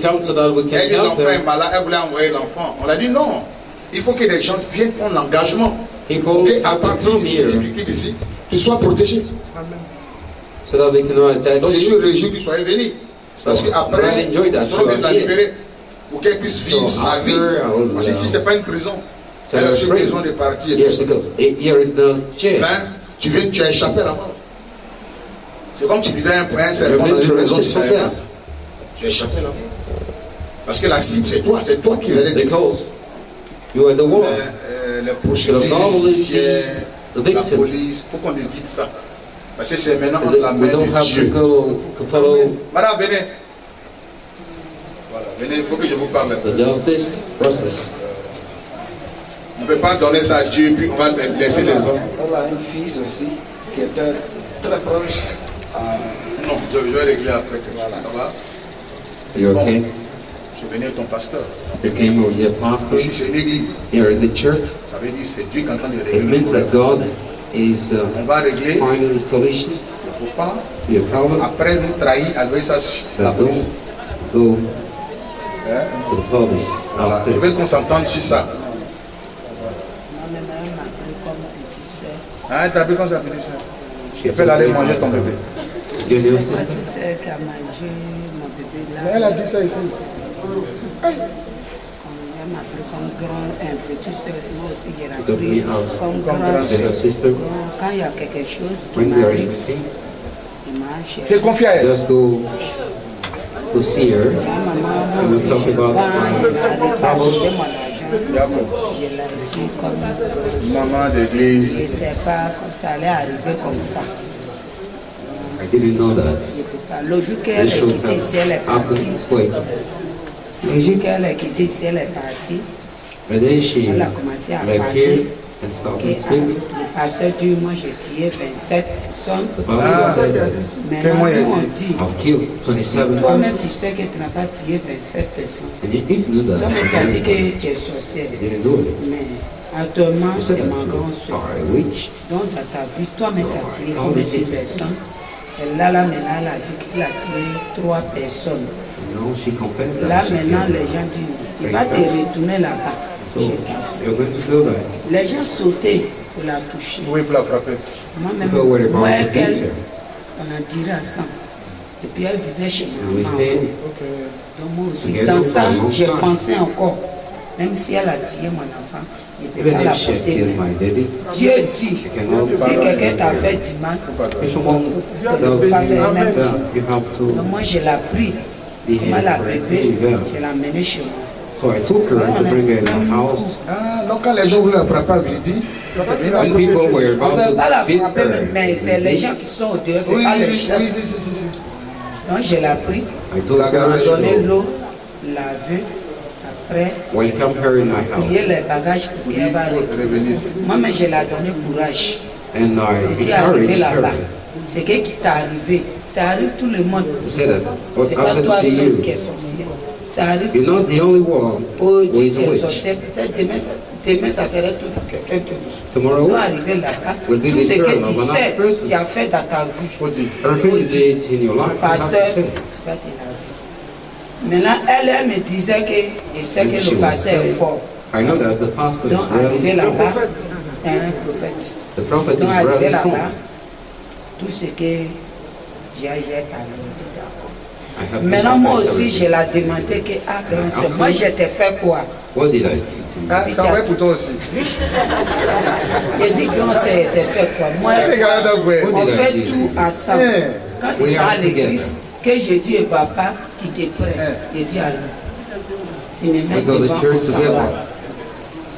come to that, we can help them. malade, elle voulait envoyer l'enfant. On a dit non. Il faut que les gens viennent prendre l'engagement. People Ok, à have to partir d'ici, d'ici, tu sois protégé. so that they cannot attack Donc je suis réjoui qu'ils soient venus. Parce So, qu'après, seront bien de la So, libérer pour qu'elle puisse vivre So, sa vie. Parce que si uh, ce n'est pas une prison, So elle a free. besoin de partir. et Yes, tout ça. because it- here is the chair. Ben, tu viens, tu as échappé à la mort. C'est comme tu vivais un, un serpent dans une maison, tu ne savais pas. Tu as échappé à la mort. Parce que la cible, c'est toi, c'est toi qui allais déclencher. Because you are the one. Euh, The novel is judiciaires, the la victim. police, faut qu'on évite ça. Parce que c'est maintenant la main we don't de have to Dieu. go to follow Madame, venez. Voilà, venez, il faut que je vous parle. the justice process. On ne peut pas donner ça à Dieu et puis on va laisser les hommes. Elle a un fils aussi qui était très proche. Non, je, vais régler après. que- Ça va? You okay? Je venais ton pasteur. You came over here, pastor. Ici, c'est l'église. Here is the church. Ça veut dire que c'est Dieu qui est en train de It régler. means that. God is On uh, va régler. finding the solution Il ne faut pas, to your problem. après nous trahir, envoyer ça la police. go Hein? to the police Voilà. Je veux qu'on s'entende sur ça. Hein, t'as vu ça? Tu peux aller manger ton bébé. Your C'est new pas sister? si c'est qui a mangé mon bébé là. Elle a dit ça ici. Elle m'a pris comme grand, un petit sœur. Moi aussi, j'ai la pris comme grand. Quand il y a quelque chose qui When there is m'arrive, something, il m'a cherché. C'est confié à elle. just go to see her. Ma maman, And moi we aussi, talk je about Maman d'église. sais pas comme ça allait arriver comme ça. I didn't know that. Le jour qu'elle est quittée elle est partie. Le jour qu'elle ici, elle est partie. But then she Elle a commencé à parler. here and Et, started ah, speaking. le pasteur dit, moi j'ai tué 27 personnes. That Maintenant, nous on dit. 27 toi-même tu sais que tu n'as pas tué 27 personnes. And that, Toi-même tu as dit que tu es sorcière. didn't do it. Mais actuellement, tu es ma grande you soeur. are a witch. Donc dans ta vie, toi-même tu as tué combien de c'est- personnes? Celle-là, là, maintenant, elle a dit qu'il a tué trois personnes. She confessed Là, she maintenant, les gens disent, tu vas te retourner là-bas. So, J'ai pas. you're going to do that. Les gens sautaient pour la toucher. Oui, pour la frapper. Moi-même, moi, qu'elle, her. on a tiré ensemble. Et puis elle vivait chez stayed Donc moi aussi, dans ça, j'ai pensé encore. Même si elle a tué mon enfant, je ne peux Even pas la porter. Dieu dit, si quelqu'un t'a fait du mal, someone ne peux pas faire même. Donc moi, je l'ai pris. Je chez moi. So I took her to bring her in my house. Ah, donc quand les gens voulaient la frapper, ils disent, When people were On ne pas la to beat frapper, her, mais c'est les gens qui sont au dehors, c'est Oui, pas les oui, chefs. oui, si, si, si, si. Donc je l'ai pris, I took on donné to l'eau, lavé, après, welcome her in my house. plier les bagages pour qu'elle va Revenez retourner. ici. Moi-même, je l'ai donné courage. And I Et tu es arrivé encouraged là-bas. her C'est ce qui t'est arrivé? Ça arrive tout le monde. C'est pas toi to seul qui es you. sorcière. Ça arrive. You're not the only one Oh, Dieu, sorcière. Demain, ça- demain, ça serait tout quelqu'un de Tomorrow, arriver là-bas. Tout ce que tu sais, tu as fait dans ta vie. Everything you Pasteur. Maintenant, elle, elle me disait que je sais que le pasteur est fort. I know that the pastor Donc, arrivé là-bas, strong. un prophète. The prophet is Donc, arrivé very là-bas, strong. tout ce que j'ai on dit d'accord. Maintenant, moi aussi, je l'ai demandé que, ah, grand soeur, moi, je t'ai fait quoi? What did I? Ah, t'as envoyé pour toi aussi. J'ai dit, grand soeur, je t'ai fait quoi? Moi, ouais. on fait tout ensemble. Yeah. Quand tu seras à l'église, que je dis, ne va pas, tu te prêt. Yeah. Je dis, alors, tu me mets devant, on s'en va.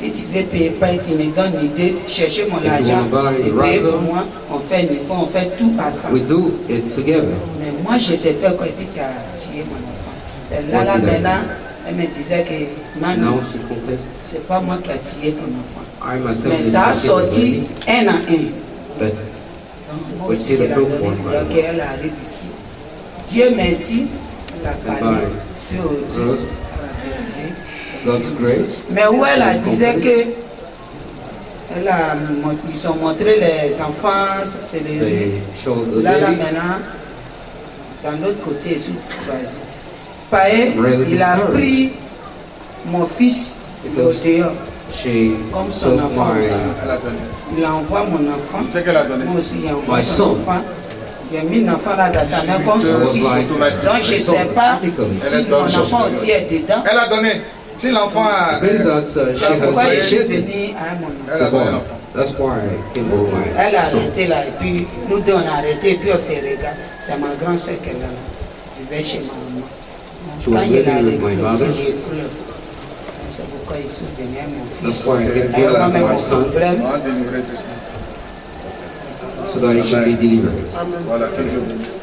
Si tu veux payer pas, tu me donnes l'idée, chercher mon If argent, et payer pour moi, on fait une fois, on fait tout We ensemble. do it together. Mais moi, je t'ai fait quoi, et puis tu as tué mon enfant. C'est là, là, maintenant, elle me disait que, maman, c'est pas moi qui a tué ton enfant. Mais ça a sorti un à un. but Donc, moi We aussi, donné qu'elle arrive ici. Dieu merci, elle a parlé. Dieu Dieu. Grace, God's grace, Mais où elle a disait que elle a, ils ont montré les enfants, c'est the Là, là, maintenant, dans l'autre côté. Paé, il a pris mon fils au dehors. She Comme son enfant. Il envoie mon enfant. Moi aussi, j'ai envoyé My son son. enfant. J'ai mis l'enfant là dans sa main comme son fils. Donc je ne sais pas si mon le enfant aussi est dedans. Elle a donné. Si l'enfant a. pourquoi venu à. Elle a. That's why Elle arrêté là, et puis nous deux on a arrêté, et puis on se regarde. C'est ma grande soeur qu'elle a là. Je vais chez ma maman. Quand il a arrêté, j'ai pleuré. C'est pourquoi il mon fils. Elle m'a même problème. So that he can be delivered. Voilà, que Dieu bénisse.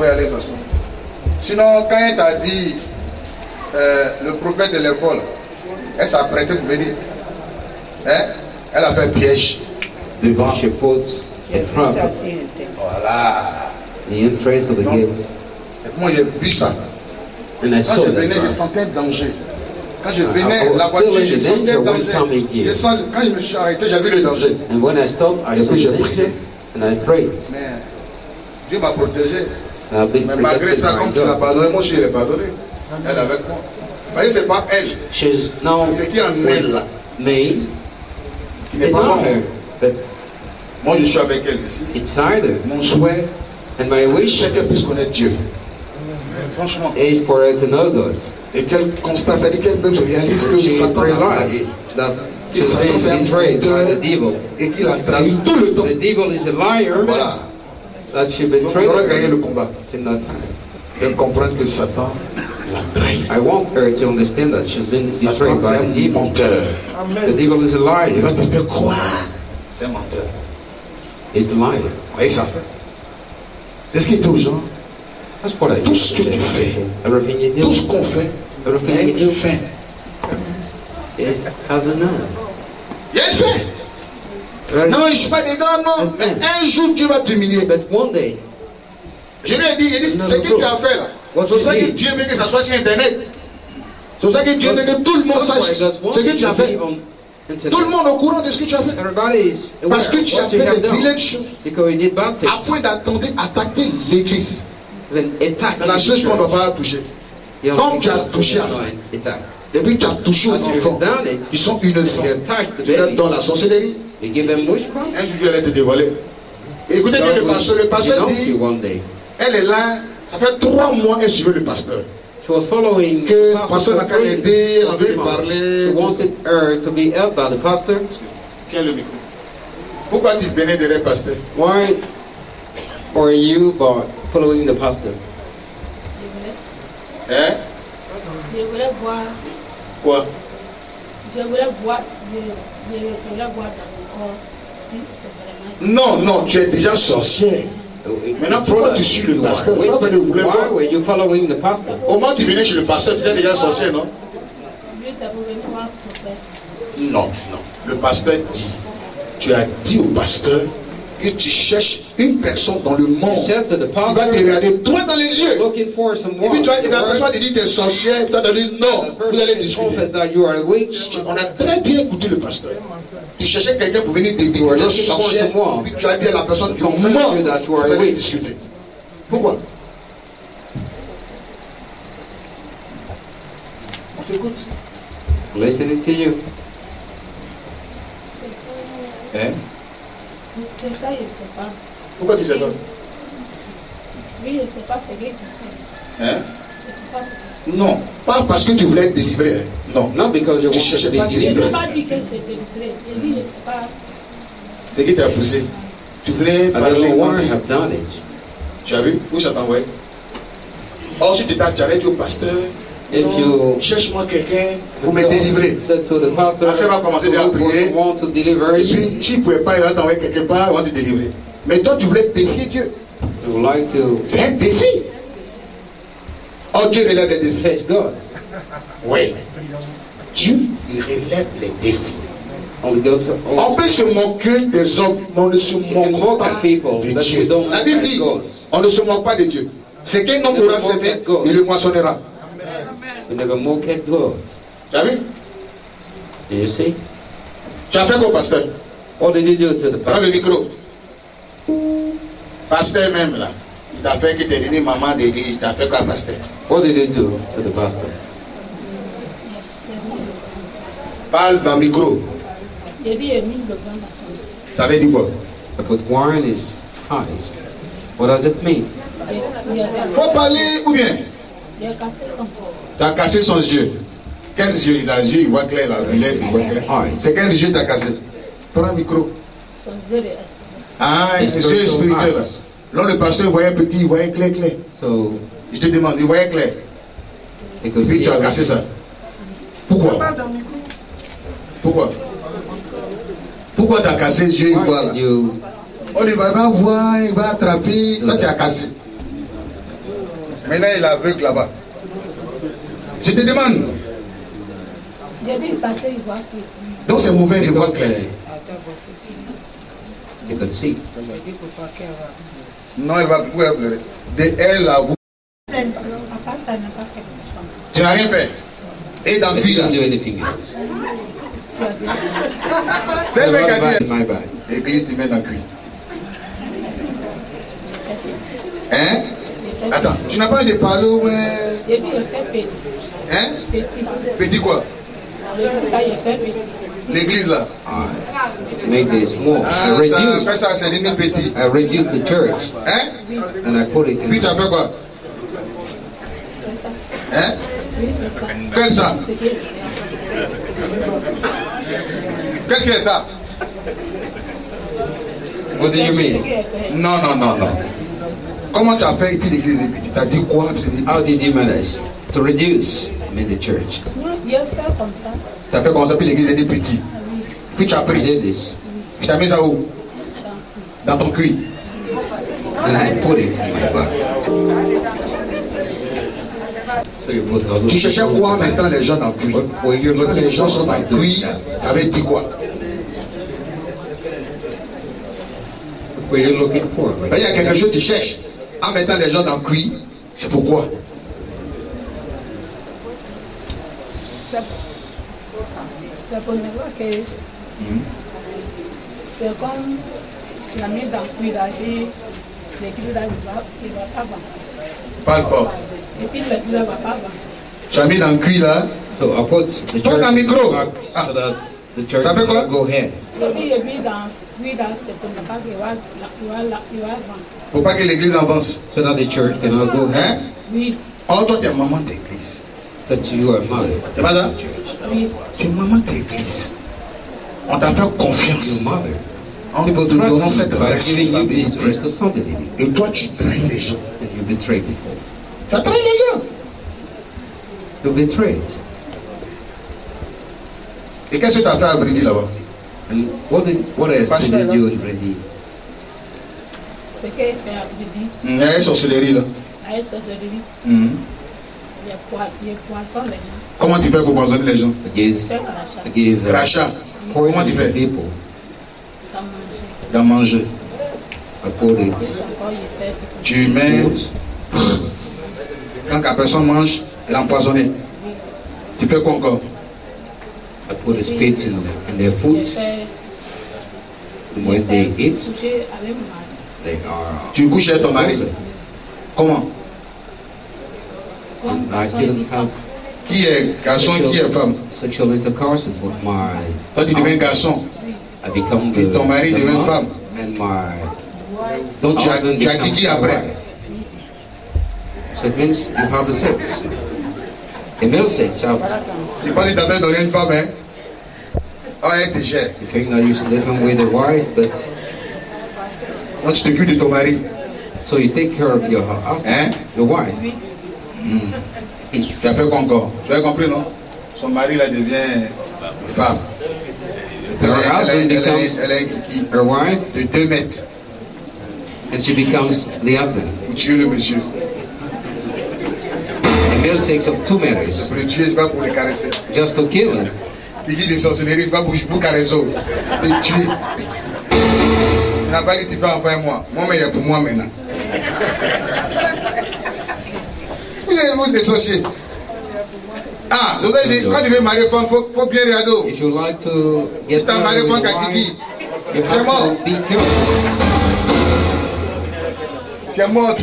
Allez. Sinon, quand t'a dit euh, le prophète de l'école, elle s'est apprêtée pour venir. Hein? Elle a fait piège devant. Trap sur Internet. Voilà. the entrance of the Donc, gate, Et moi, j'ai vu ça. and I Quand saw je that venais, je sentais un danger. Quand je venais, la voiture, je sentais danger un danger. here. Je sens- quand je me suis arrêté, j'ai vu le danger. And when I stopped, I Et puis j'ai prié. and I prayed. Mais Dieu m'a protégé. Mais malgré ça, comme tu l'as pardonné, moi je l'ai pardonné. Elle est avec moi. Vous voyez, c'est pas elle. She's C'est ce qui est en elle là, me. qui n'est pas Moi, je suis avec elle ici. it's either. Mon souhait, And my wish c'est qu'elle puisse connaître Dieu. Franchement. is for her to know God. Et qu'elle constate, c'est-à-dire qu'elle que Satan that Et she's Satan, c'est un devil. et qu'il a trahi tout le temps. The devil is a liar. Voilà. That she Donc, on betrayed gagné le combat. time. Elle comprenne que Satan l'a trahi. I want her to understand that she's been betrayed by the un devil. menteur. The devil is a Il va liar. te faire croire. C'est un menteur. He's a liar. Voyez ça? C'est ce qui est urgent. That's what I Tout do. ce que tu fais, Everything you tout do, ce qu'on fait, il y a everything you une do fin. is has a name. Il y a une fin. Very- Non, je ne suis pas dedans, non. Mais un jour, Dieu va t'humilier. But one day, Je lui ai dit, il dit, ce que tu as fait là? C'est pour ça que. Dieu veut que ça soit sur Internet. C'est pour ça que Dieu veut que tout le monde sache ce que tu as fait. Tout le monde est au courant de ce que tu as fait. Parce que tu as fait des vilaines choses. À point d'attendre, attaquer l'église. C'est la chose qu'on ne doit pas toucher. Don't tu as touché à ça. Et puis tu as touché aux enfants. Ils sont innocents. Tu leur donnes la sorcellerie. Un jour, Dieu allait te dévoiler. Écoutez bien le pasteur. Le pasteur dit, elle est là. Ça fait trois mois qu'elle suivait le pasteur. She was following Que le pasteur for qu'à l'aider, elle a envie de parler. He wanted her to be helped by the pastor. Tiens le micro. Pourquoi tu venais derrière le pasteur? Why are you following the pastor? Hein? Je voulais voir, Quoi? Je voulais voir, je, je voulais voir dans mon corps si c'est vraiment. Non, non, tu es déjà sorcière. Maintenant, pourquoi tu suis le pasteur? Pourquoi tu ne voulais Why pas were you following the pastor? Au moment où tu venais chez le pasteur, tu étais déjà sorcière, non? Non, non. Le pasteur dit, tu as dit au pasteur que tu cherches une personne dans le monde qui va te regarder droit dans les yeux. looking for Et someone. puis toi, The la personne te dit tu es sorcière, toi tu dit non, vous allez discuter. On a très bien écouté le pasteur. Tu cherchais quelqu'un pour venir t'aider, tu someone. puis tu as dit à la personne que moi, vous allez discuter. Pourquoi? On t'écoute. Listening to you. C'est ça, Hein? C'est ça, je ne sais pas. Pourquoi tu sais pas? Oui, je ne sais pas ce que tu fais. hein? Je ne sais pas ce que Non, pas parce que tu voulais être délivré. hein. Non. Not because you Tu want cherchais to be pas delivered. dit que je ne sais pas. C'est qui t'a poussé? Tu voulais parler it. Tu as vu? Où ça t'envoie Or, si tu dit au pasteur, If you cherche-moi quelqu'un pour me délivrer. ça va commencer à prier. want to deliver Et you, puis, s'il ne pouvait pas, il va t'envoyer quelque part, il va te délivrer. Mais toi, tu voulais défier Dieu. you would like to C'est un défi. Or, Dieu relève les défis. God. Oui. Dieu, il relève les défis. On peut se moquer des hommes, mais on ne se moque pas people, de Dieu. La Bible dit, on ne se moque pas de Dieu. C'est qu'un homme aura semé, il le moissonnera. We never mock at God. Tu as vu? Do you see? Tu as fait quoi, pasteur? What did you do to the Prends pastor? le micro. Pasteur même là. Il t'a fait que t'es devenu maman d'église, il t'a fait quoi, pasteur? What did you do to the pastor? Parle dans le micro. Le. Ça veut dire quoi? I put wire in his eyes. What does it mean? Faut parler ou bien? Il a cassé son corps. T'as cassé son yeux. Quel yeux? Il a yeux, il voit clair, la lunette, il voit clair. C'est quel yeux t'as cassé? Prends un micro. Ah, c'est yeux spirituel. Là. le pasteur voyait petit, il voyait clair, clair. So Je te demande, il voyait clair. Et puis tu as cassé ça. Pourquoi? Pourquoi? Pourquoi tu as cassé? Les yeux, il voit là you On ne va pas voir, il va attraper. Toi, tu as cassé. Maintenant, il est aveugle là-bas. Je te demande. J'ai dit, il passait, il voit que. Donc, c'est mauvais de voir clair. could see? Non, il va pouvoir pleurer. De elle, à vous. Tu n'as rien fait. Et dans lui, là. C'est le mec qui a dit. L'église, tu mets dans le cuit. Hein? Attends, tu n'as pas de parler ou bien- J'ai dit, il fait petit. Hein? Petit. Petit quoi ça, il fait petit. L'église là. Make this small. Ah, I t'as reduced. fait ça, c'est devenu petit. I reduced the church Hein and I put it in. Puis tu as fait quoi C'est ça. Hein ça. Quel ça Qu'est-ce que c'est ça What do you mean? qui est fait. Non, non, non, non. Comment tu as fait et puis l'église est petite Tu as dit quoi puis c'est dit- How did you manage to reduce I mean, the church? Non, il a fait comme ça. Tu as fait comme ça puis l'église est devenue petite. Puis tu as pris. tu as mis ça où? Dans ton cuit. and I put it in my bag. So you put all those Tu cherchais quoi maintenant les gens dans le cuit Quand les gens sont dans cuit, ça veut dire quoi Il y a quelque chose que tu cherches. En mettant les gens dans le cuit, c'est pourquoi? C'est pour voir que c'est comme la mise dans le cuir, l'église là, il il va pas avancer. Parle fort. Et puis l'église là va pas avancer. Tu as mis dans le là. So I put the church micro. back Ah. so that the church will go ahead. Pour ne pas que l'église avance. So that the church cannot go Hein ahead. Oui, Oh, toi, tu es maman d'église. That you are mother? C'est pas ça oui. Tu es maman d'église. On t'a fait confiance. En te trust cette responsabilité. Et toi, tu trahis les gens. Tu as trahi les gens. You betrayed. Et qu'est-ce que tu as fait à Brady là-bas And what did what else Pastor, did you do in Brady? Ce qu'il fait à Brady, y a une sorcellerie là. à une sorcellerie, Mhm. Comment tu fais pour poisonner les gens? Rachat. Comment tu fais? D'en manger. Tu mets. Quand la personne mange, elle est empoisonnée. Tu fais quoi encore? I put a spit in, in their il foods. fait And when they eat, coucher avec mon mari. they are Tu couches avec ton mari. Comment? Comme I garçon, il couldn't dit have Qui est garçon et qui est femme sexual intercourse with my. Toi, tu deviens garçon. I become Et the, ton mari the devient man, femme. and my Donc tu as, husband tu as dit becomes qui après wife. So it means you have a sex. A male sex out. Tu penses qu'il t'avait donné une femme, hein Oh, elle te gère. You think that you're sleeping with a wife, but Donc tu t'occupes de ton mari. so you take care of your husband, Hein your wife. Tu as fait quoi encore? Tu as compris, non? Son mari, là, devient femme. Elle, elle, elle, elle, est qui? Her wife, De 2 mètres. and she becomes the husband. Pour tuer le monsieur. A male sex of two meters, Pour le tuer, c'est pas pour le caresser. just to kill him. Il dit des sorcelleries, c'est pas pour, pour caresser. De tuer. Il n'a pas dit tu fais enfin moi. Moi, mais il est pour moi maintenant. Vous avez vous. Ah, vous avez dit, quand tu veux marier femme, faut, faut bien regarder. You like to get T'as marié femme wife, you C'est mort. Tu es mort,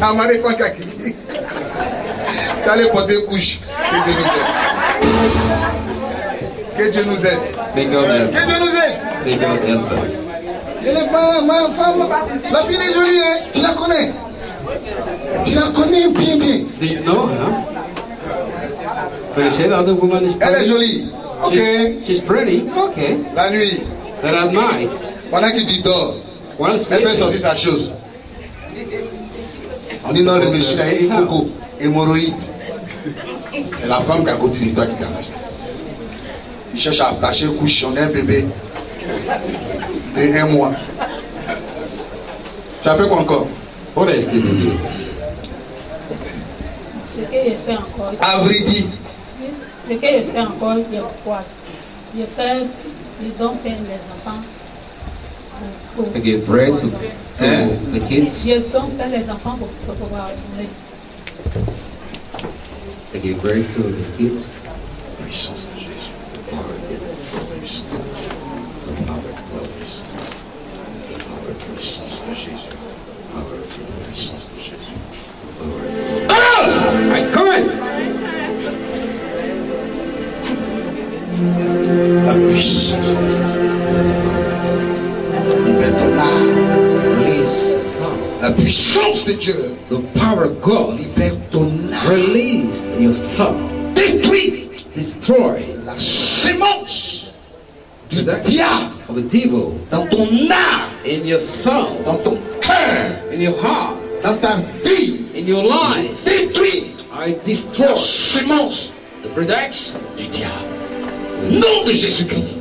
porter couche. Que Dieu nous aide. Que Dieu nous aide. May God help. Que Dieu nous aide. May God help us. Elle est pas ma femme. La fille est jolie, hein Tu la connais? Tu la connais bien, bien. Do you know her? But you say the other woman is Elle est jolie. She's, she's pretty. Okay. La nuit, But at night, pendant que tu dors, while elle sleeping, sortir sa chose. On dit non, le monsieur là, il est coco, hémorroïde. C'est la femme qui est à côté de toi qui t'arrache. Tu cherches à attacher le couche, on est un bébé de un mois. Tu as fait quoi encore? Did you do? Ce que j'ai fait encore, Avridi. ce que j'ai fait encore, j'ai quoi? J'ai fait, je donne pain les enfants. Pour, to, to Hein? the kids. je donne les enfants pour, pour pouvoir retourner. I give bread to the kids. Puissance de Jésus. Puissance de Jésus. Puissance Release some. La puissance de Dieu. The power of God. Release your soul. Détruis Destroy la sémence du the diable of the devil dans ton âme, in your soul, dans ton cœur, in your heart, dans ta vie. In your life. Détruis I la destroy sémence the production. du diable. Nom de Jésus-Christ,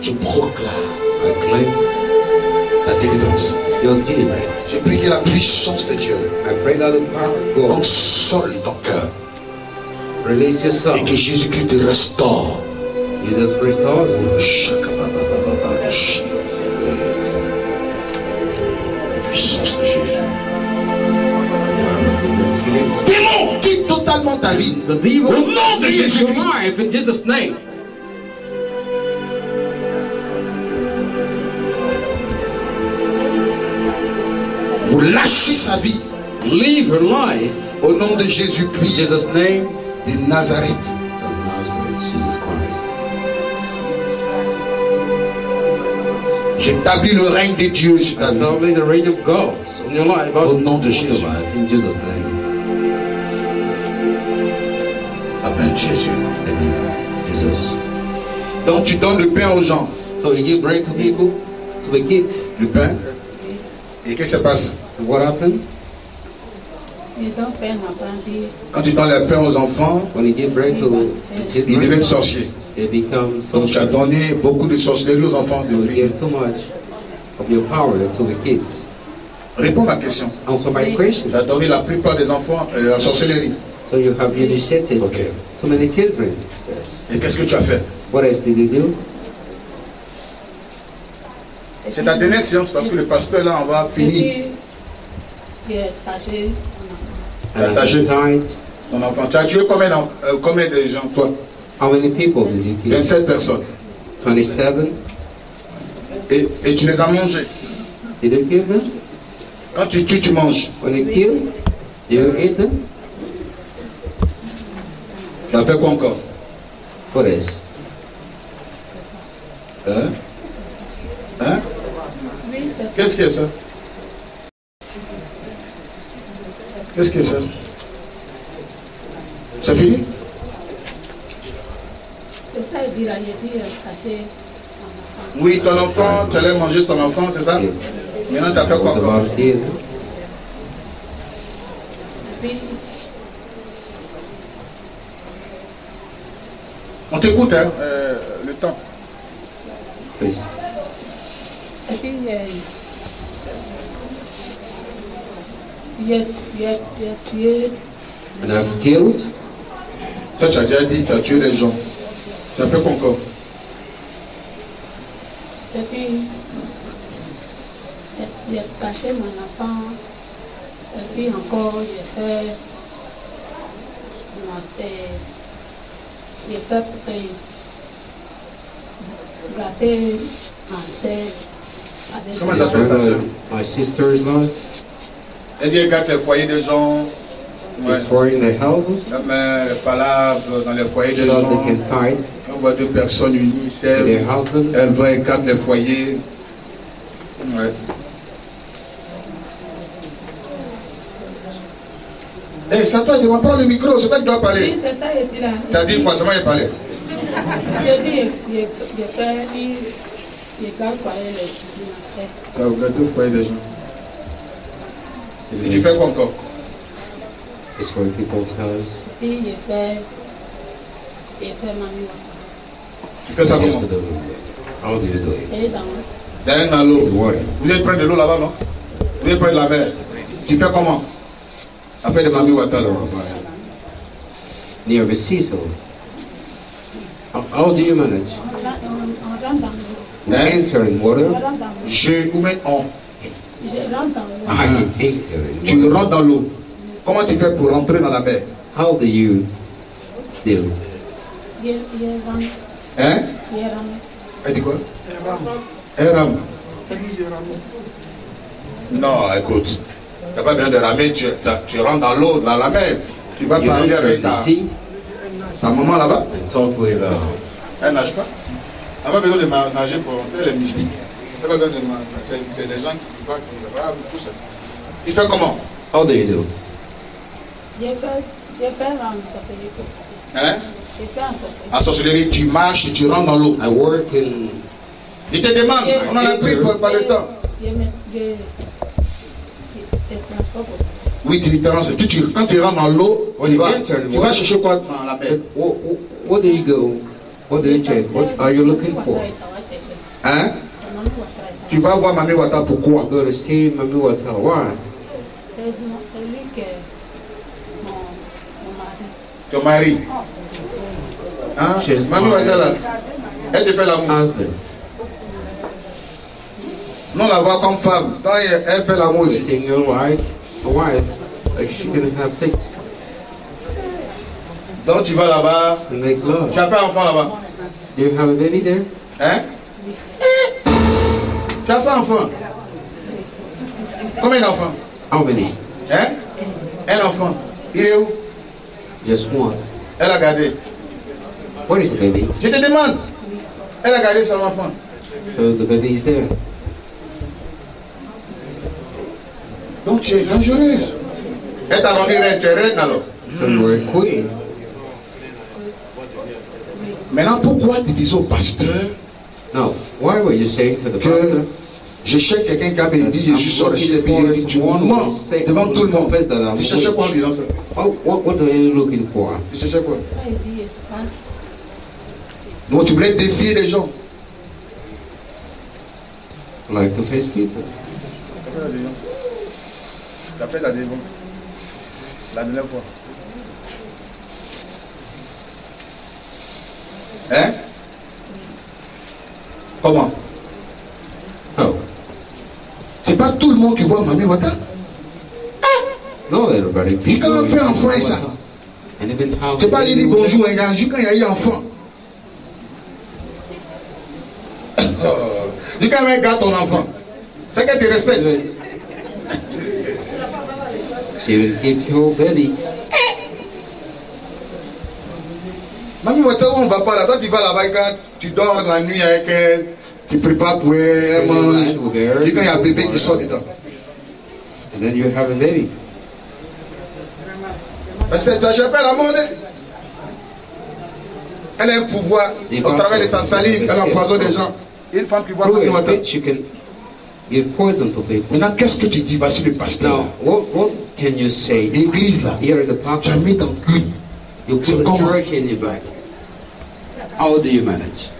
je proclame I claim la délivrance. your deliverance. Je prie que la puissance de Dieu I pray that the power of God console ton cœur release your soul. et que Jésus-Christ te restaure. Jesus restores you. Totalement ta vie. The devil Au nom de Jésus-Christ. in Jesus' name. Vous lâchez sa vie. Leave her life Au nom de Jésus-Christ Jesus' name. de Nazareth. J'établis le règne de Dieu sur ta vie. Au nom de Jésus. In Jesus' name. Amen, Jésus. Donc tu donnes le pain aux gens. So you give bread to people, to the kids. Le pain. Et qu'est-ce qui se passe? And what happened? Quand tu donnes le pain aux enfants, When you give bread to the ils deviennent sorciers. they become Donc tu as donné beaucoup de sorcellerie aux enfants de You l'église. give too much of your power to the kids. Réponds à ma question. Also my question. Tu as donné la plupart des enfants euh, la sorcellerie. So you have initiated Okay. too many children. Yes. Et qu'est-ce que tu as fait? What else did you do? C'est ta dernière séance parce que le pasteur là, on va finir ton enfant. Tu as tué combien, euh, combien de gens, toi? How many people did you kill? 27 personnes. 27. Et, et tu les as mangés? Did you kill them? Quand tu tues, tu manges. When you kill, you eat them? Tu as fait quoi encore? Else? Hein? Hein? Oui, c'est ça? Qu'est-ce que c'est ça? Qu'est-ce que c'est ça C'est fini ça, euh. Oui, ton enfant, tu allais manger ton enfant, c'est ça? Maintenant, tu as fait quoi encore about kill? Et puis, On t'écoute, hein euh, Le temps. Tué And I've killed. Toi, tu as déjà dit, tu as tué les gens. Tu as fait quoi encore? Et puis, j'ai- j'ai caché mon enfant. Et puis encore, j'ai fait. Fait euh, gâter en tête avec Comment ça s'appelle ta soeur My sister's life. Elle gâte les foyers des gens. Destroying their houses Elle met les palabres dans les foyers des gens. they can fight On voit deux personnes unies, celles. their husbands. Elle doit écarter les foyers. Ouais. Eh, c'est à toi, demande prends le micro, c'est toi qui dois Oui, parler. c'est ça, il dit là. Tu as dit quoi, c'est moi qui parlais. Il garde les. Tu as regardé foyer des gens. Et tu fais quoi encore? People's. Puis fais mamie. Tu fais ça comment? How do you do it? Derrière dans l'eau. Vous êtes près de l'eau là-bas, non? Vous êtes près de la mer. Tu fais comment? Après de Mami là. Near the seesaw. How, how do you manage? You Hein? enter in On water? rentre dans l'eau. Je ou. Je rentre dans l'eau. I enter in Tu rentres dans l'eau. Comment tu fais pour rentrer dans la mer? How do you do? Je je rentre, Hein je rentre. Elle dit quoi Elle rame. Non, écoute. Tu n'as pas besoin de ramer, tu, tu- tu rentres dans l'eau, dans la mer. Tu vas You parler avec ta, ta maman là-bas. uh, Elle nage pas. Elle n'a pas besoin de nager pour rentrer, elle est mystique. Elle n'a pas besoin de ma- C'est des gens qui vont qui tout ça. Il fait comment? How do? You je fais en sorcellerie. Hein? Je fais en sorcellerie. En sorcellerie, tu marches et tu rentres dans l'eau. I work in Il te demande, on en a pris pour pas le temps. Je je. Oui, tu différences. Tu, tu, quand tu rentres dans l'eau, tu vas, tu vas chercher quoi? dans la mer What, what, do you go? What do you check? What are you looking for? Hein? Tu vas voir Mami Wata pourquoi? Go to see Mami Wata. Why? C'est c'est lui que mon, mon mari. Ton mari. Hein Mami Wata là, elle te fait l'amour. Husband. Non, la voit comme femme. Quand elle elle fait l'amour aussi. Single wife, a wife, like she can have sex Donc tu vas là-bas. Tu as fait enfant là-bas. You have a baby there? Hein? Tu as fait enfant. Combien d'enfants? How many? Hein? Un enfant. Il est où? Just one. Elle a gardé. What is the baby? Je te demande. Elle a gardé son enfant. So the baby is there. Donc tu es dangereuse. Elle t'a rendu reine, tu es reine alors. Queen. Maintenant, pourquoi tu dis au pasteur Now, why were you saying to the que pastor? je cherche quelqu'un qui a me dit I'm Jésus sort de chez les il dit tu mens devant tout le monde. confess that I'm Tu cherchais quoi en disant ça? What, what, what are you looking for? Tu cherchais quoi? Dit, hein, tu voulais défier les gens. Like to face people. Tu as fait la délivrance. La dernière fois. Hein? Comment Oh, C'est pas tout le monde qui voit Mami Wata? not everybody. Puis quand on fait enfant et ça, c'est pas lui dire bonjour, il y a quand il y a eu enfant. Dis quand même garde ton enfant. C'est qu'elle te respecte. She will keep your baby. Mami Wata, où on va pas là Toi, tu vas là-bas quand tu dors la nuit avec elle, tu prépares pour elle, elle mange. Puis quand il y a un bébé qui sort dedans. And then you have a baby. Parce que tu as jamais la monde. Elle a un pouvoir au travers de sa salive, elle empoisonne les gens. Une femme qui voit Mami your Wata. speech, you can give poison to people. Maintenant, qu'est-ce que tu dis? Voici le pasteur. Now, what, what can you say? Église là, Here the tu as mis dans le you put the comment? church in back. How do you manage?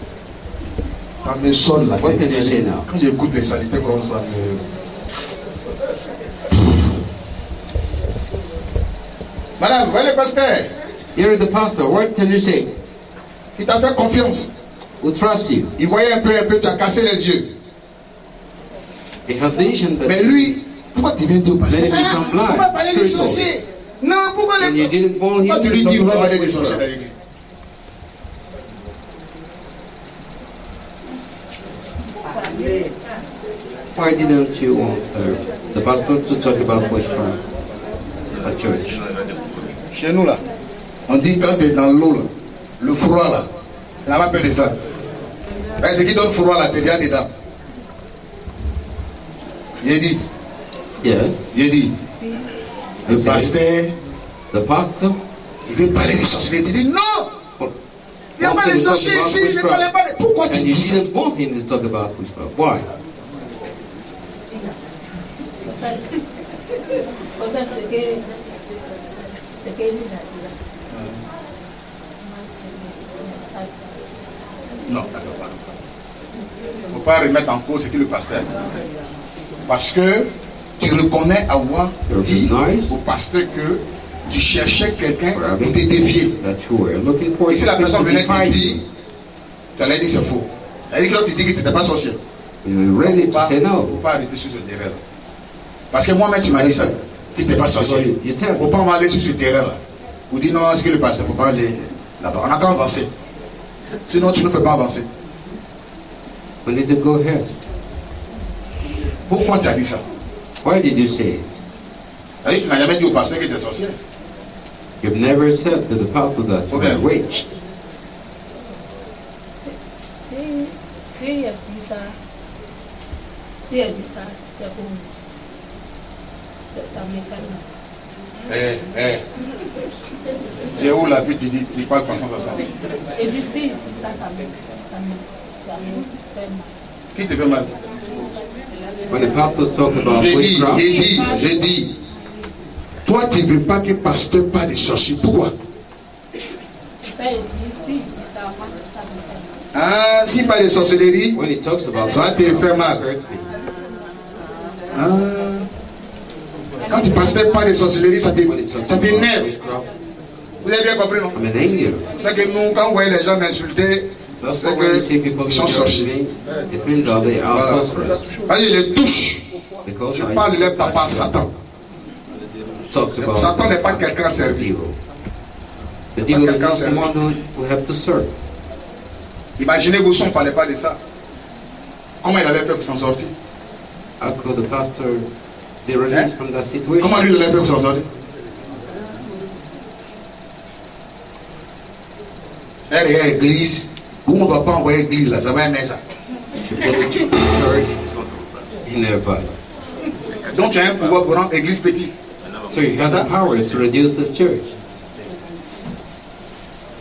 Ça me sonne la What can you say now? Quand j'écoute les saletés comme ça, me... Madame, voyez le pasteur, Here at the pastor, what can you say? il t'a fait confiance. We trust you. Il voyait un peu, un peu, tu as cassé les yeux. Vision, but Mais lui, pourquoi tu viens dire au pasteur Ah, become blind. On va parler des sorciers. Non, pourquoi les... Pourquoi tu lui dis on va about parler des sorciers dans l'église Why didn't you want uh, the pastor to talk about witchcraft at church? Chez nous là, on dit quand tu es dans l'eau là, le froid là, on n'a pas peur de ça. Mais ce qui donne froid là, tu es déjà dedans. J'ai dit, Yes. j'ai dit, le pasteur, The pastor il veut parler des sorciers. Tu dis non, il n'y a pas de sorciers ici, je ne witchcraft. pas de. Pourquoi tu dis ça him to talk about witchcraft. Why? Il dit Non, d'accord, pardon. Il ne faut pas remettre en cause ce que le pasteur a dit. Parce que tu reconnais avoir dit au pasteur que tu cherchais quelqu'un pour te dévier. Et si la personne venait te dire, tu allais dire c'est faux. Veut dire que l'autre dit que tu n'étais pas sorcier. Il no. pas arrêter sur ce terrain là. Parce que moi-même, tu m'as dit ça, tu n'étais pas sorcier. Il ne faut pas m'aller sur ce terrain là. Vous dites non, est-ce que le pasteur ne faut pas aller là-bas? On a qu'à avancer. Sinon, tu ne peux pas avancer. We need to go ahead. Pourquoi tu as dit ça Why did you say it? Tu n'as jamais dit au pasteur que c'est sorcier. You've never said to the pastor that you Okay. are a witch. Si, il a dit ça, si il a dit ça, c'est nous. Ça- Ça m'étonne. Eh, eh. Tu es où la vie, tu dis, tu parles façon de ça. Et ça, ça me ça me- ça me fait mal. Qui te fait mal? When the pastor about J'ai dit, j'ai dit, j'ai dit. Toi, tu ne veux pas que pasteur parle de sorcier. Pourquoi? Si. Ah, s'il parle de sorcellerie, when he talks about Ça te fait mal. ah, quand tu pasteur parle de sorcellerie, ça t'énerve. Vous avez bien compris, non? C'est que nous, quand on voyait les gens m'insulter, That's c'est why when you see que people ils sont sorciers. Voilà. Allez, les. Because Je parle de leur papa, Satan. Satan n'est pas quelqu'un servi. The devil is quelqu'un not servi. someone who we have to serve. Imaginez Bousson, on ne parlait pas de ça. Comment il allait faire pour s'en sortir? How could the pastor be released from that situation? Comment lui, il allait faire pour s'en sortir? Elle est à l'église. Où on ne va pas envoyer l'église là, ça va aimer ça. Church in their body. Donc tu as un pouvoir pour rendre l'église petite. So you have the power to reduce the church.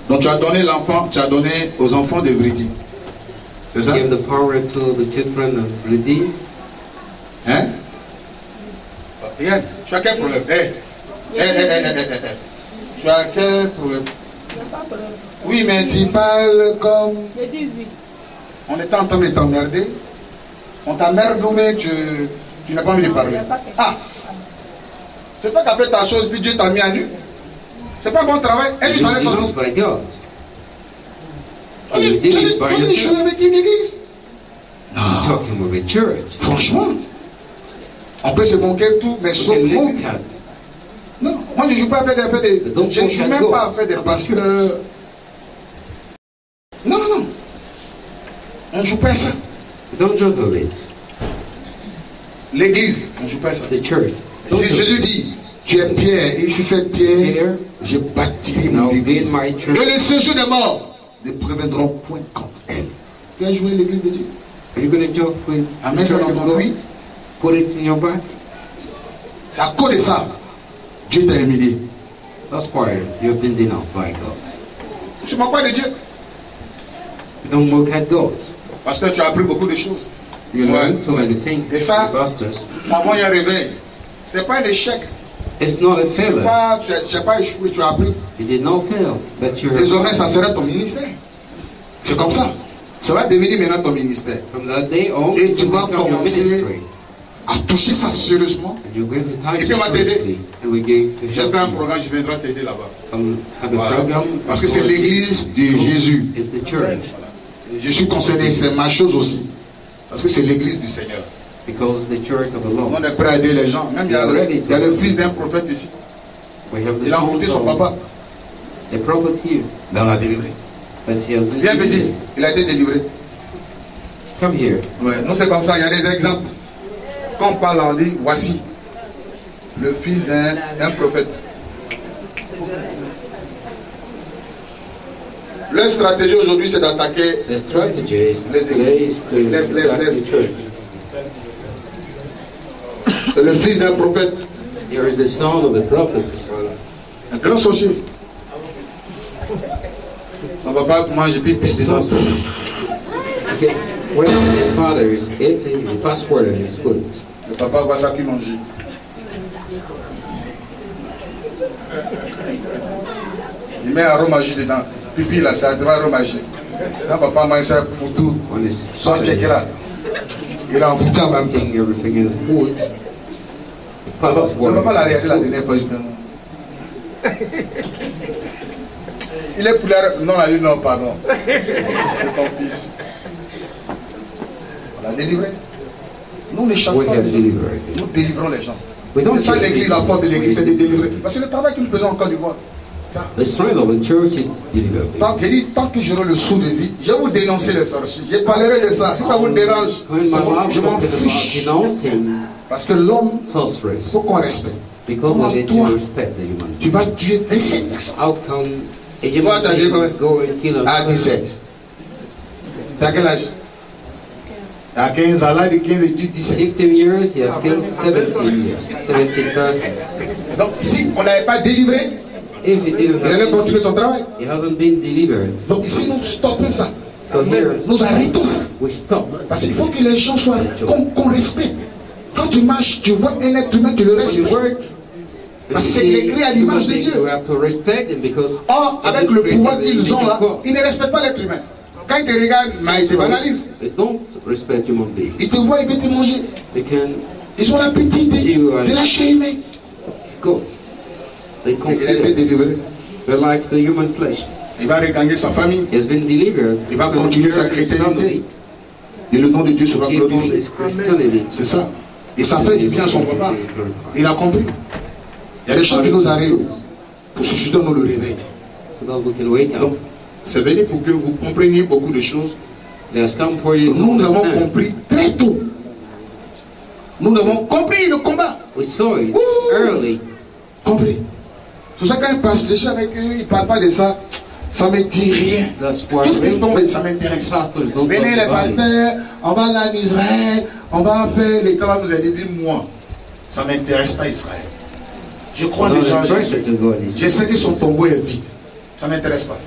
Donc tu as donné l'enfant, tu as donné aux enfants de Vridi. C'est ça? Give the power to the children of redeem. Hein? Regarde, tu as quel problème? Eh, eh, eh, eh, eh, eh, eh. Tu as quel problème? Il n'y a pas de problème. Oui, mais tu parles comme... Je dis oui. On était en train de t'emmerder. On t'emmerde, mais tu, tu n'as pas envie de parler. Ah C'est toi qui as fait ta chose, puis Dieu t'a mis à nu. C'est pas un bon travail. Et tu t'en es sorti. Tu des choses yourself. avec une église. You're talking with a church. Franchement, on peut se moquer de tout, mais sauf l'église. Non, moi je ne joue pas avec des affaires de. Donc, Je ne joue même pas go. avec des pasteurs. Non, non, non. On ne joue pas ça. Don't joke with it. L'église, on ne joue pas ça. The church. Don't Jésus dit Tu es pierre, et ici cette pierre, je bâtirai mon église. Et les séjours des morts ne préviendront point contre elle. Tu as joué l'église de Dieu? Are you going to joke with Amène ça dans ton. Put it in your back? C'est à cause de ça. Dieu t'a humilié. That's why you've been denounced by God. Je ne pas de Dieu. Don't mock at God. Parce que tu as appris beaucoup de choses. You Ouais. too many things. Et ça-. Ça va y un réveil. Ce n'est pas un échec. It's not a failure. Pas, tu n'as pas échoué, tu as appris. You did not fail, but you Désormais, ça sera ton ministère. C'est comme ça. Ça va devenir maintenant ton ministère. from that day on, Et tu vas commencer. À toucher ça sérieusement. And you're going to touch Et puis, on va t'aider. J'ai fait un programme, je viendrai t'aider là-bas. Voilà. Parce que c'est l'église de Jésus. Et je suis concerné, c'est ma chose aussi. Parce que c'est l'église du Seigneur. Because the church of the Lord. On est prêt à aider les gens. Même il y a le, il y a le fils d'un prophète ici. We have the Il a envoûté son papa a prophet here, dans la délivrée. Viens petit, il a été délivré. Come here. Ouais, nous c'est comme ça, il y a des exemples. quand on parle, on dit voici le fils d'un prophète. Leur stratégie aujourd'hui, c'est d'attaquer. Les églises. Les- les-. C'est le fils d'un prophète, Here is the son of the prophet. un grand sorcier. Son papa mange dedans. Okay. When his father is eating, he pass water in his food. Le papa voit ça qu'il mange. Il met arôme magie dedans. Pipi là, c'est arôme magie. Quand papa mange ça pour tout, sans checker là. Il a envoûté en même temps. passes Le papa l'a réagi la dernière fois. je. Il est couleur. Non, la lune, non, pardon. C'est ton fils. On l'a délivré. Nous ne chassons pas les gens. Nous délivrons les gens. C'est ça l'église, la force de l'église, c'est de délivrer. Parce que le travail que nous faisons en Côte d'Ivoire. The strength of the church is. Tant, j'ai dit, tant que j'aurai le sou de vie, je vais vous dénoncer les sorciers. Je parlerai de ça. Si ça vous dérange, bon, je m'en fiche. Parce que l'homme, il faut qu'on respecte. because Comment toi, tu vas tuer 27 personnes combien go and kill à another 17. T'as quel âge? À 15 ans, là, de 15 et tu 17. 15 years, he has killed 17 years, 17 persons. Donc, si on n'avait pas délivré, il allait continuer son travail. he hasn't been delivered. Donc, ici, nous stoppons ça. So here, Nous arrêtons ça. we stop. Parce qu'il faut que les gens soient, qu'on respecte. Quand tu marches, tu vois un être humain, tu le respectes. Parce que c'est écrit à l'image de Dieu. Or, avec it's le pouvoir qu'ils ont là, God. ils ne respectent pas l'être humain. Quand ils te regardent, ils te banalisent. Ils te voient, ils veulent te manger. Ils ont l'appétit de, de la chair humaine. They Il a été délivré. they're like the human flesh. Il va regagner sa famille. Been delivered. Il va continuer sa chrétienté. Et le nom de Dieu sera glorifié. C'est ça. Et ça fait du bien à son papa. Il a compris. Il y a des choses qui nous arrivent. Pour ce juste nous le réveil. Donc, c'est venu pour que vous compreniez beaucoup de choses. Nous avons understand. compris très tôt. Nous avons compris le combat. We saw it early. Compris. C'est pour ça quand il passe, je suis avec eux, il ne parle pas de ça. Ça ne me dit rien. Tout ce qu'ils font, ça ne m'intéresse pas. Venez les pasteurs, on va aller en Israël, on va faire, l'État va nous aider. Moi, ça ne m'intéresse pas Israël. Je crois déjà in Je sais que son tombeau est vide. Ça ne m'intéresse pas.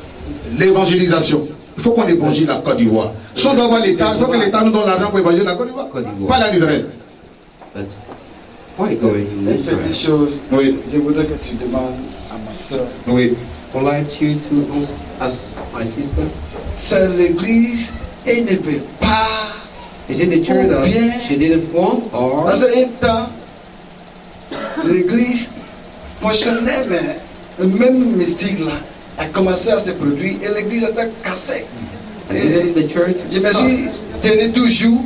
L'évangélisation. Il faut qu'on évangile la Côte d'Ivoire. Si on doit avoir l'État, il faut que l'État nous donne l'argent pour évangéliser la Côte d'Ivoire. Pas en Israël. Why going Une petite chose, Oui, je voudrais que tu demandes ma soeur. oui. Would like you to ask my sister? C'est l'église et ne veut pas. Is it the church that she didn't want, or? Dans un temps, l'église fonctionnait, mais le même mystique là a commencé à se produire et l'église était cassée. and Et didn't the church? Je me suis tenu toujours.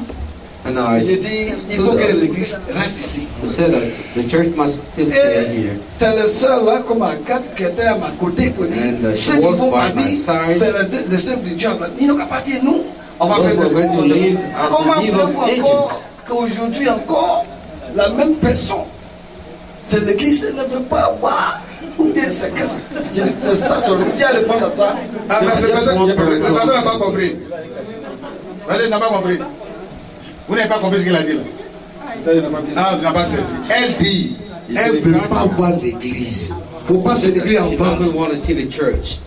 And I J'ai dit, il faut que l'église reste ici. that the church must still stay Et here. c'est le seul là, comme Agathe, qui était à ma côté pour dire, And, uh, ce my dire, side. c'est le, le chef du diable. Il n'a qu'à partir, nous, on va Comment pouvez-vous encore qu'aujourd'hui encore, la même personne, c'est l'église ne veut pas voir ou bien c'est qu'est-ce que c'est ça, c'est le qui a répondu à ça. Ah, le pasteur n'a pas compris. Le pasteur n'a pas compris. Vous n'avez pas compris ce qu'il a dit là. Ah, tu n'as pas saisi. Elle dit, elle ne veut pas voir l'église. Il ne faut pas en to see the church.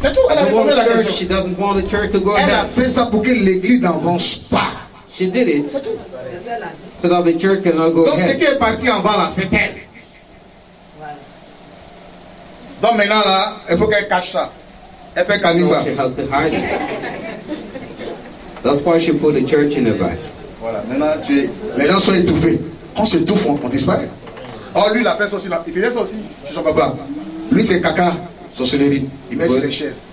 C'est tout, elle a répondu à la question. She doesn't want the church to go Elle a fait ça pour que l'église n'avance pas. She did it so that the church cannot go Donc ce qui est parti en bas là, c'est elle. Donc maintenant là, il faut qu'elle cache ça. Elle fait So cannibale. she had to hide it. That's why she put the church in the back. Voilà, maintenant tu es... les gens sont étouffés. Quand on s'étouffe, on, on disparaît. Oh, lui, il a fait ça aussi. Il faisait ça aussi chez. Lui, c'est caca, sorcellerie. Il met sur les chaises.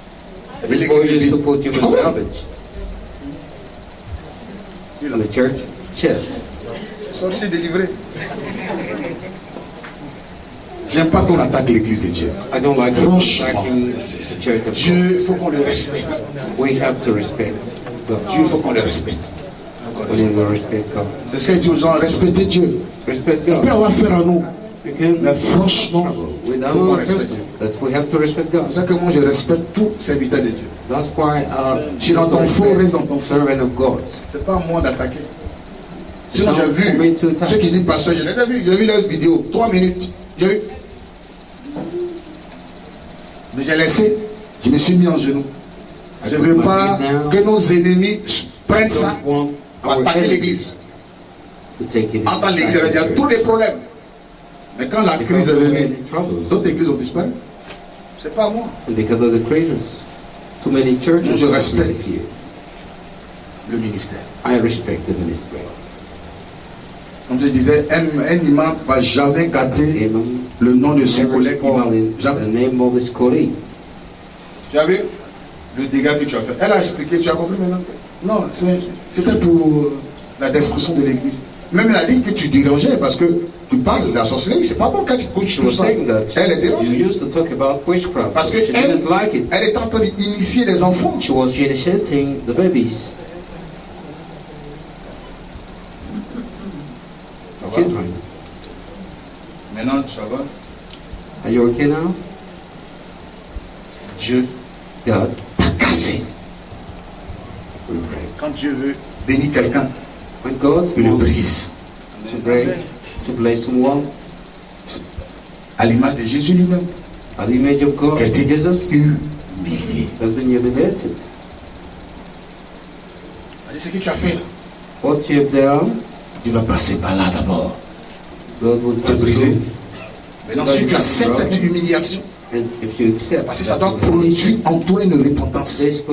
In the church chairs. Sorcier délivré. J'aime pas qu'on attaque l'église de Dieu. I don't like Franchement, attacking the church of Dieu, il faut qu'on le respecte. We have to respect. Dieu, il faut qu'on le respecte. God. C'est ce qu'il dit aux gens, respectez Dieu. Respect Il peut God. avoir affaire à nous. Mais franchement, to respect C'est God. pour ça que moi je respecte tout serviteur de Dieu. That's why our Tu es dans ton faux, reste dans ton servant of God. C'est pas à moi d'attaquer. Sinon Non, j'ai vu ceux qui disent pasteur, je les ai vus, j'ai vu leur vidéo, trois minutes. J'ai vu. Mais j'ai laissé, je me suis mis en genoux. Je ne veux pas que nos ennemis prennent ça pour our attaquer l'église. que l'église, il y a tous des problèmes. Mais quand la crise est venue, d'autres églises ont disparu. C'est pas moi. Because of the crisis, too many churches Je respecte. Le ministère. I respect the ministry. Comme je disais, un, un imam ne va jamais gâter le nom de son collègue imam. Jamais. Tu as vu? Le dégât que tu as fait Elle a expliqué, tu as compris maintenant Non, c'était pour euh, la destruction de l'église. Même elle a dit que tu dérangeais parce que tu parles de la sorcellerie. C'est pas bon quand tu couches tout ça. Elle est you dérangée. used to talk about witchcraft. Parce que she elle, didn't like it. elle est en train d'initier les enfants. She was initiating the babies, Ça va? Children. Maintenant, ça va? Are you okay now? Dieu God, t'a cassé. Quand Dieu veut bénir quelqu'un, il le brise. to break, to bless someone, À l'image de Jésus lui-même, at the image of God, été Jesus humilié. has been humiliated. C'est ce que tu as fait là. What you have done, Tu vas passer par là d'abord. God will Te briser. Maintenant, si tu acceptes cette humiliation, Parce que ça doit produire en toi une repentance. Et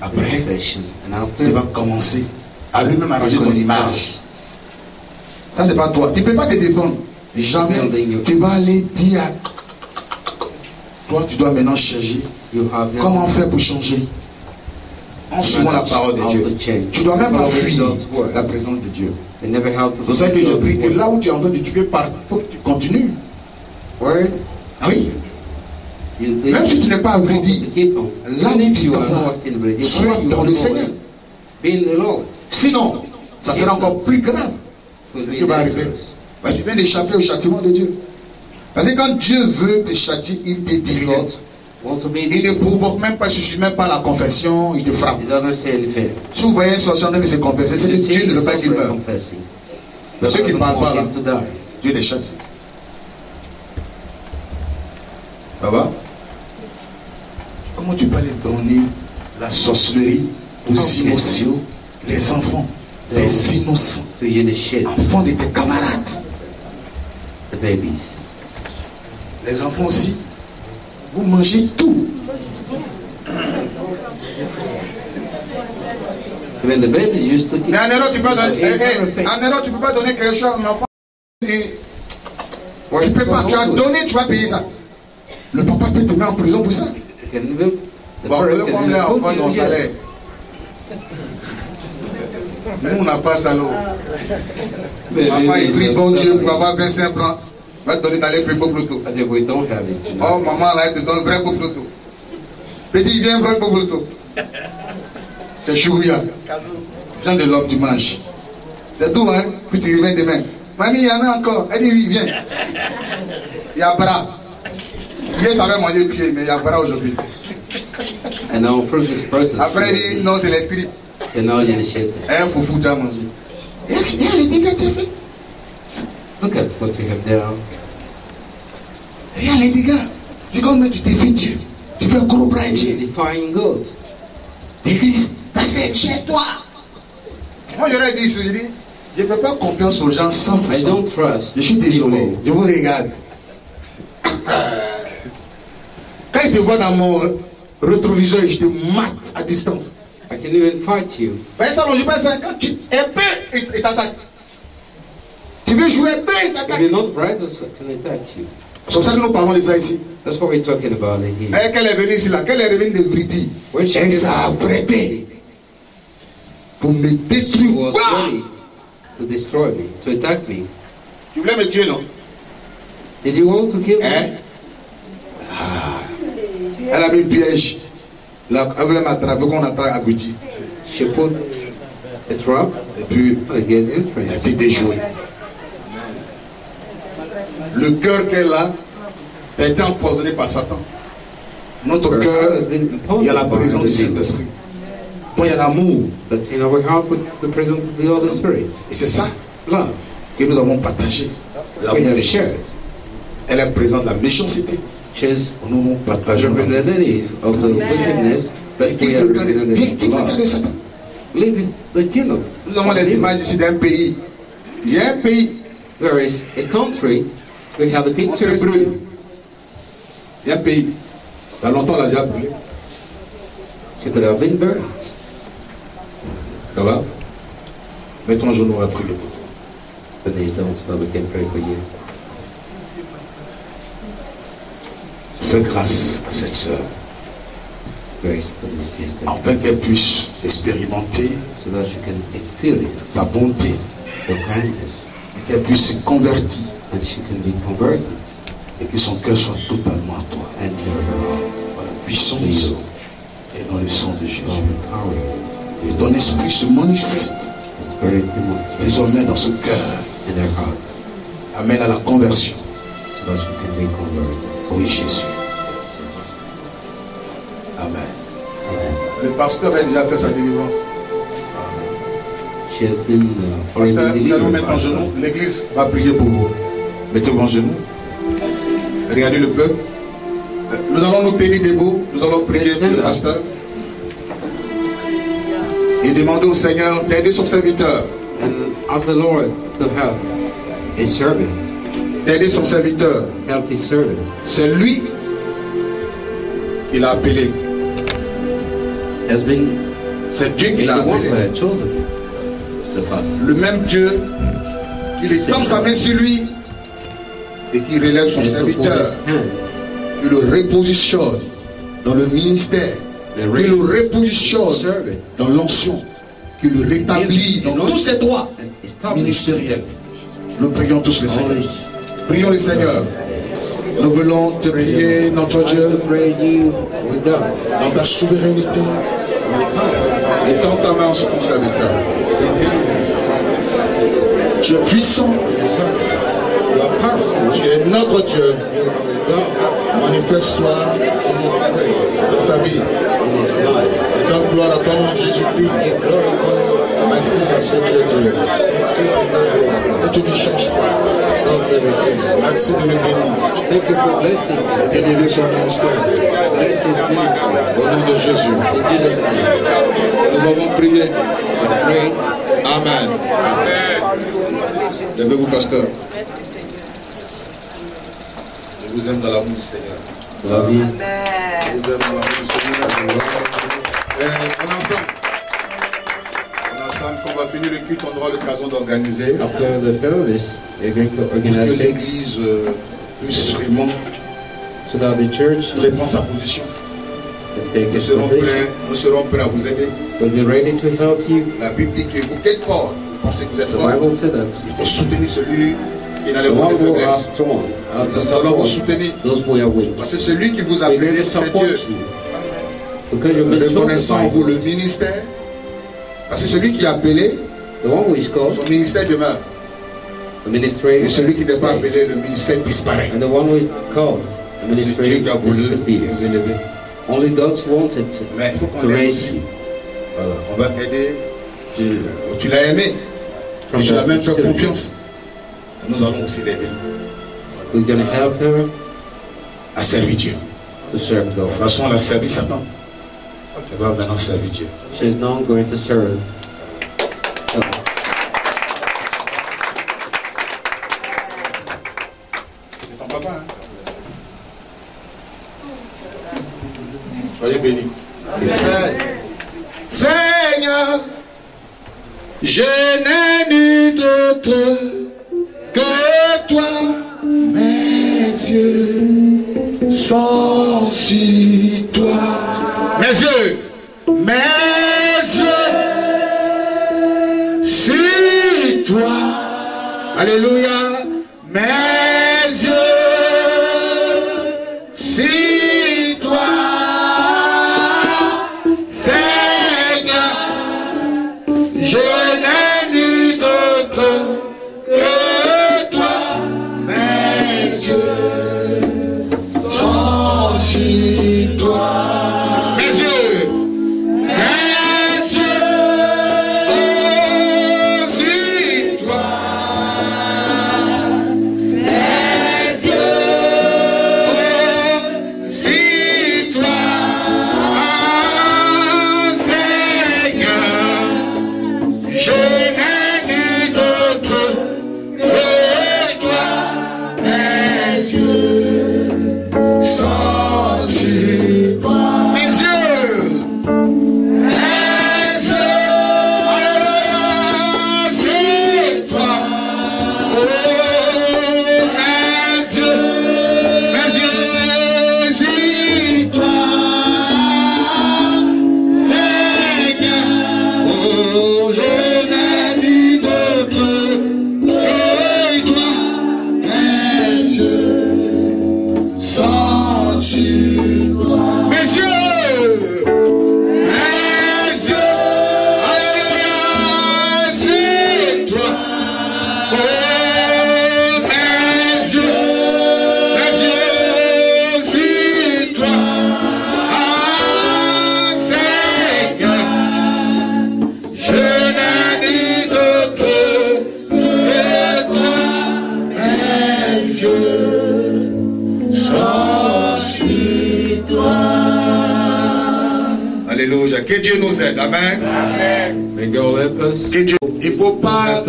après, tu vas commencer à lui-même arranger ton image. Ça, c'est pas toi. Tu ne peux pas te défendre. Jamais. Tu vas aller dire à... Toi, tu dois maintenant changer. Comment faire pour changer En suivant la parole de Dieu. Tu dois même pas fuir la présence de Dieu. C'est pour ça que je prie que là où tu es en train de tuer faut que tu continues. Ah oui. Même si tu n'es pas dit, keep on. là you dans le Seigneur. Sinon, ça sera encore plus grave. Ce qui va arriver. Bah, tu viens d'échapper au châtiment de Dieu. Parce que quand Dieu veut te châtier, il te dit Il ne provoque même pas, il ne suffit même pas la confession, il te frappe. Si vous voyez un de se confesser, c'est que Dieu ne veut pas qu'il meure. ceux qui ne parlent pas là. Dieu les châtie. Ça va Comment tu peux aller donner la sorcellerie aux innocents, les enfants, les innocents, enfants de tes camarades, the babies. les enfants aussi Vous mangez tout. When the babies used to Mais en Europe, tu peux pas donner, It's eh, eh, en Europe, tu peux pas donner quelque chose à un enfant. Et Where tu peux pas, tu as donné, tu vas payer ça. Le papa peut te mettre en prison pour ça. Bon, eux, jail. salaire. Nous, on n'a pas. Maybe Maman, il prie bon Dieu pour avoir 25 francs. Va te donner dans les plus it. you know. Oh, maman, là, elle te donne vrai beau ploto. Petit, viens, vrai beau ploto. C'est chouïa. Viens de l'homme, tu manges. C'est tout, hein. Puis tu reviens demain. Mamie, il y en a encore. Elle dit oui, viens. Il y a bras. Hier, t'avais mangé le pied, mais il y a bras aujourd'hui. And for this person, Après, il dit non, c'est les tripes. they're now initiated. Un foufou, tu as mangé. Et les dégâts que tu as fait. Look at what you have done. Regarde les dégâts. Tu comme tu défies Dieu. Tu fais gros bras Dieu. defying God. L'église, parce que chez toi. Moi, j'aurais dit, je dis, je ne fais pas confiance aux gens sans I don't trust. Je suis désolé. Je vous regarde. Quand il te voit dans mon rétroviseur, je te mate à distance. I can even fight you. Ben, ça, je passe quand tu es peu, il il t'attaque. Tu veux jouer peu, il If t'attaque. you're not righteous, I can attack you? C'est pour ça que nous parlons de ça ici. That's what we're talking about here. Et qu'elle est venue ici, là, qu'elle est revenue de she Elle s'est apprêtée pour me détruire. to destroy me, to attack me. Tu voulais me tuer, non? Did you want to kill me? Hein Ah. Elle a mis piège. Là, elle voulait m'attraper qu'on attaque à Gucci. She put It dropped et puis again elle a increased. été déjouée. Le cœur qu'elle a, ça a été empoisonné par Satan. Notre cœur, il y a la the du. Saint-Esprit. Quand il y a l'amour, But in our heart with the presence of the Holy Spirit, et c'est ça love, que nous avons partagé. L'amour shared. Elle est présente la méchanceté. Representative of the wickedness, we are Live kingdom. Nous avons les images ici d'un pays. Il y a un pays, There is a country, we have the pictures. Il y a un pays. Il y a longtemps, on l'a déjà brûlé. She could have been burned. Ça va Mets ton genou à prier pour toi. But these don't so we can pray for you. Fais grâce à cette sœur, afin qu'elle puisse expérimenter ta bonté. et qu'elle puisse se convertir. Et que son cœur soit totalement à toi. Par la puissance et dans le sang de Jésus. Et ton esprit se manifeste désormais dans ce cœur. Amène à la conversion. Oui, Jésus. Amen. Amen. Le pasteur a déjà fait sa délivrance. She has been uh, Pasteur, nous allons mettre en genoux. L'église va prier pour vous. Mettez-vous en genoux. Regardez le peuple. Nous allons nous tenir debout. Nous allons prier pour le pasteur. Et demander au Seigneur d'aider son serviteur. And ask the Lord to help his servant, D'aider son serviteur. help his servant. C'est lui qui l'a appelé. Has been C'est Dieu qui l'a appelé. Le même Dieu qui étend sa main sur lui et qui relève son serviteur. qui le repositionne dans le ministère, qui le repositionne dans l'onction, qui le rétablit dans tous ses droits ministériels. Nous prions tous le Seigneur. Prions le Seigneur. Nous voulons te prier, notre Dieu, dans ta souveraineté. Étends ta main sur ton serviteur. Tu es puissant, tu es notre Dieu. Manifeste-toi dans sa vie. Et donne gloire à ton nom, Jésus-Christ. Merci parce que tu es Dieu. Et give it to Merci de le bénir Thank you for blessing me. et son ministère. Bless his ministry. Au nom de Jésus. In Jesus' name. Nous avons prié. Pray. Amen. Levez-vous, pasteur. Je vous aime dans l'amour du Seigneur. You. Je vous aime dans l'amour du Seigneur. Euh, on ensemble. Quand on va finir le culte, on aura l'occasion d'organiser. After the service, we're going to organize que l'Église euh, puisse vraiment so that the church prendre sa position. Nous serons prêts, nous serons prêts à vous aider. We'll be ready to help you. La Bible dit que vous êtes fort, vous pensez que vous êtes The fort. Bible said that Il faut soutenir celui qui n'a the les mots de faiblesse. Nous allons vous soutenir. those who are weak. Parce que celui qui vous a appelé, c'est Dieu. Reconnaissant pour le ministère. Parce que celui qui est appelé, The one who is called, son ministère demeure. the ministry, Et celui qui n'est pas appelé, le ministère disparaît. and the one who is called, the ministry Dieu qui a voulu vous élever. Only God's wanted to, Mais il faut qu'on l'aime aussi. Voilà, on va aider. Tu, tu l'as aimé. From Et tu l'as même fait confiance. Nous allons aussi l'aider We're going to help her à servir Dieu. to serve De God. toute façon, elle a servi Satan. Elle va maintenant servir Dieu. She's now going to serve. Hein? Soyez bénis. Seigneur, je n'ai nu d'autre que toi. Mes yeux sont sur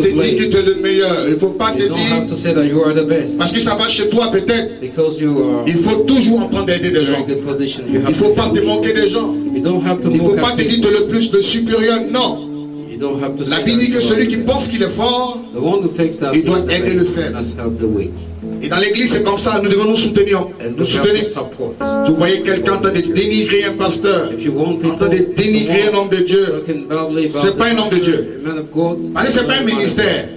te dire que tu es le meilleur. Il ne faut pas te You dire. Parce que ça va chez toi peut-être. Il faut toujours entendre aider des gens. Il ne faut pas te manquer des gens. Il ne faut pas te dire es le plus de supérieur. Non. La Bible dit que celui qui pense qu'il est fort, Il doit aider le faible. et dans l'église c'est comme ça, nous devons nous soutenir. And soutenir. Vous voyez quelqu'un en train de dénigrer un pasteur, en train de dénigrer un homme de Dieu. about C'est pas un homme de Dieu. a man of God, Parce que c'est pas un ministère.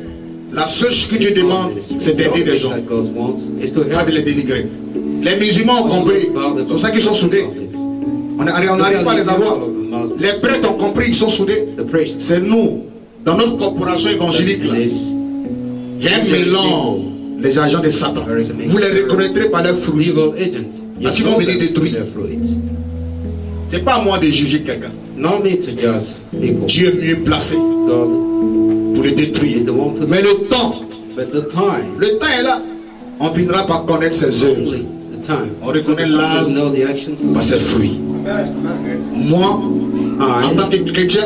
La seule chose que Dieu demande, c'est d'aider les gens, pas de les dénigrer. Les musulmans ont compris. C'est pour ça qu'ils sont soudés. On n'arrive pas à les avoir. Les prêtres ont compris, ils sont soudés. C'est nous, dans notre corporation évangélique, là, il y a un mélange, les agents de Satan. Vous les reconnaîtrez par leurs fruits. Parce qu'ils vont venir détruire. fruits. C'est pas à moi de juger quelqu'un. People. Dieu est mieux placé pour les is détruire. Mais le temps, le temps est là. On finira par connaître ses œuvres. On reconnaît actions. par ses fruits. Moi, en tant que chrétien,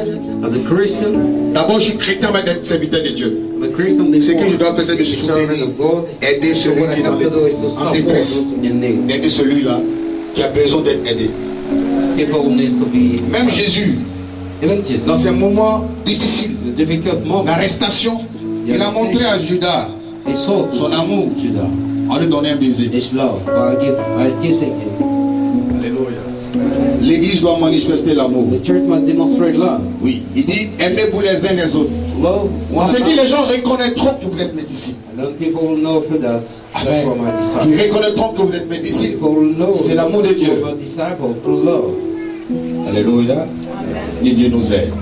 d'abord je suis chrétien avant d'être serviteur de Dieu. Ce que je dois faire, c'est de soutenir, aider celui qui est en détresse, d'aider celui-là qui a besoin d'être aidé. Même Jésus, dans ces moments difficiles d'arrestation, il a montré à Judas son amour, en lui donnant un baiser. his love by, give, by kissing him. L'église doit manifester l'amour. The church must demonstrate love. Oui, il dit aimez-vous les uns les autres. Love. On s'est dit les gens reconnaîtront que vous êtes médecins. People will know that. Amen. Ils reconnaîtront que vous êtes médecins. People will know. C'est l'amour de Dieu. Alléluia. Et Dieu nous aide.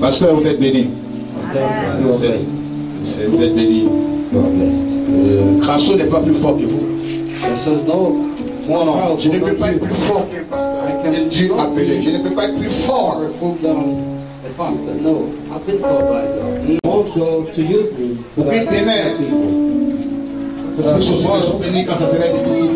Pasteur, vous êtes béni. Vous êtes béni. Euh, Crasso n'est pas plus fort que vous. Non, je ne peux pas être plus fort. Que Dieu appelé. Je ne peux pas être plus fort. Or pull down the pastor. No, I've been called by God. He wants God to use me to Oui, that amen. people. To On that peut se people. soutenir quand ça serait difficile.